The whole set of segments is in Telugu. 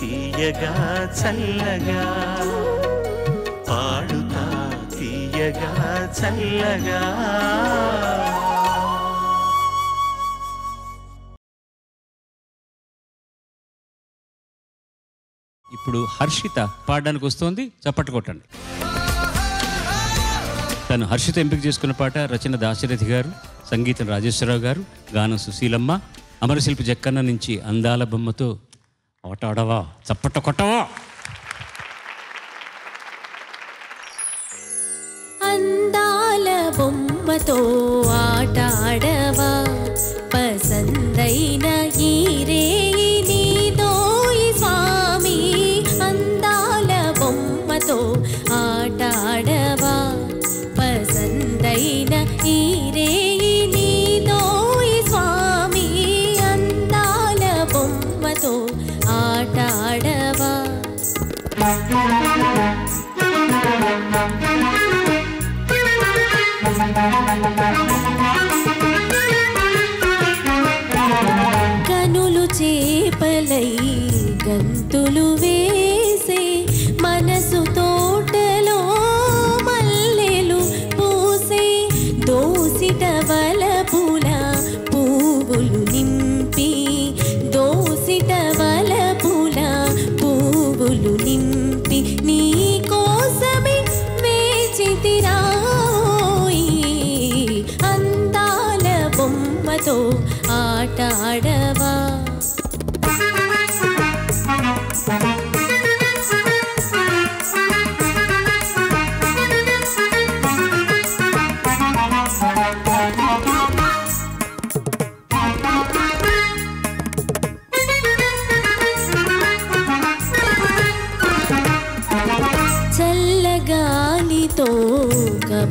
తీయగా చల్లగా పాడుతా తీయగా చల్లగా. ఇప్పుడు హర్షిత పాడడానికి వస్తోంది. చప్పట్లు కొట్టండి. తను హర్షిత ఎంపిక చేసుకున్న పాట రచన దాశరథి గారు సంగీతం రాజేశ్వరరావు గారు గానం సుశీలమ్మ అమరశిల్పి జక్కన్న నుంచి అందాల బొమ్మతో ఆట ఆడవా చప్పట కొట్టవా అందాల బొమ్మతో ఆటాడవా పసందైన కనులు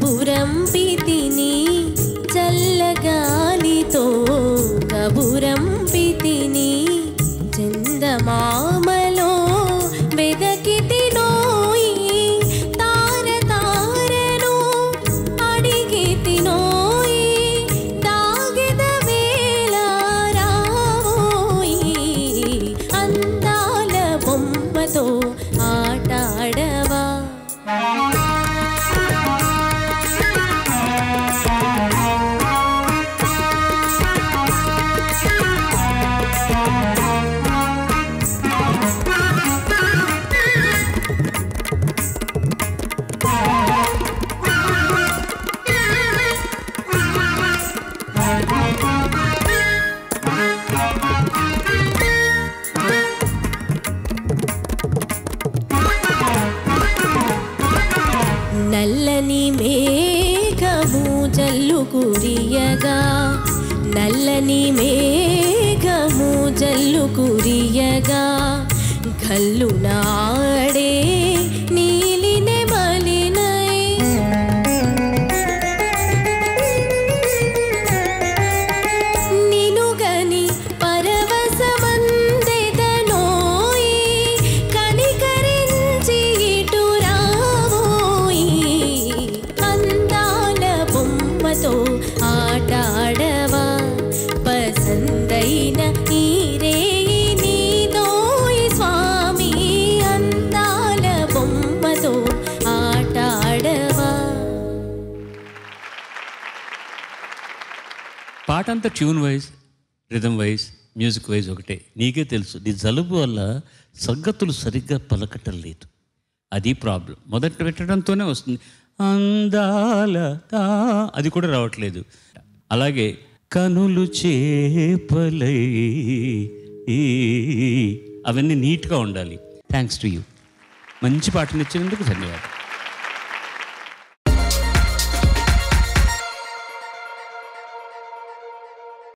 പുരം പി నల్లని మేఘము జల్లు కురియగా నల్లని మేఘము జల్లు కురియగా కల్లు నాడే పాట అంతా tune wise rhythm wise music wise ఒకటే. నీకే తెలుసు నీ జలుబు వల్ల సంగతులు సరిగ్గా పలకటం లేదు. అది ప్రాబ్లం. మొదట పెట్టడంతోనే వస్తుంది. అందాల అది కూడా రావట్లేదు. అలాగే కనులు చేపలై అవన్నీ నీట్గా ఉండాలి. థ్యాంక్స్ టు యూ మంచి పాటనిచ్చినందుకు ధన్యవాదాలు.